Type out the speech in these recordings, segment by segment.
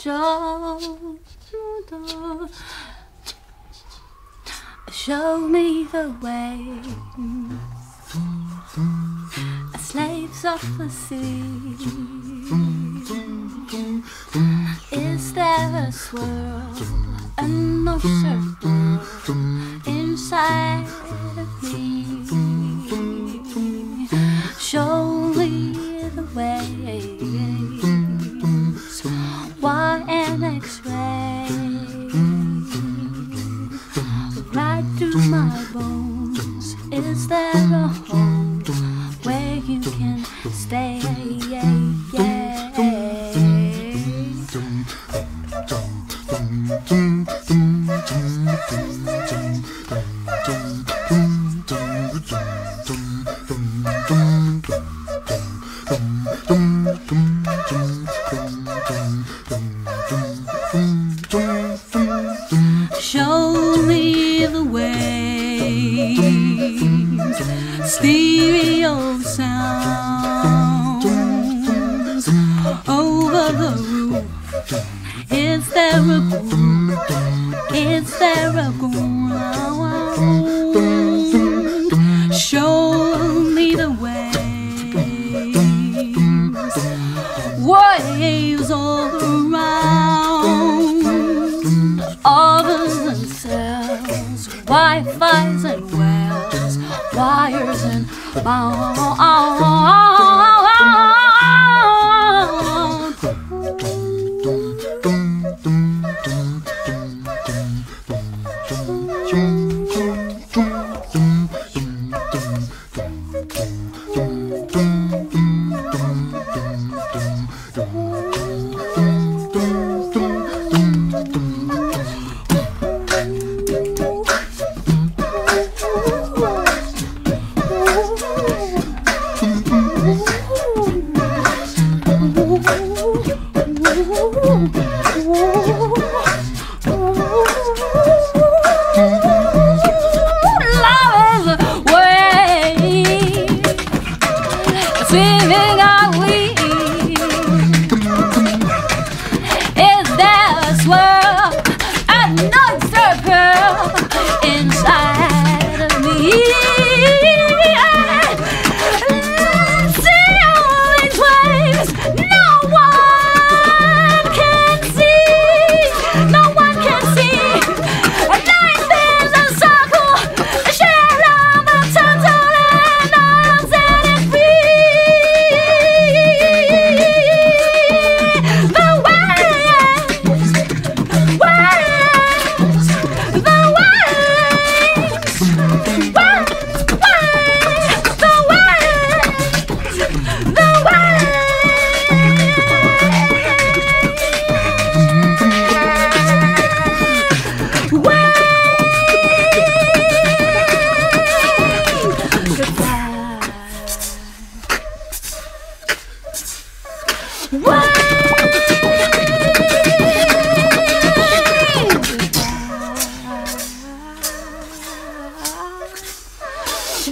Show, show me the way. Slaves of the sea. Is there a swirl, a no circle inside me? Right through my bones. Is there a home where you can stay? Show me the way. Stereo sounds over the roof. Is there a groove? Is there a? And cells, Wi-Fi's and wells, wires and Love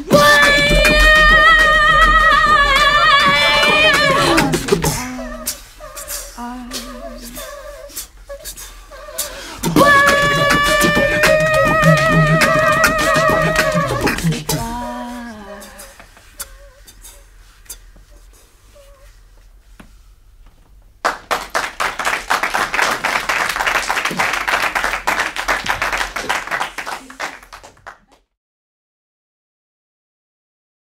What?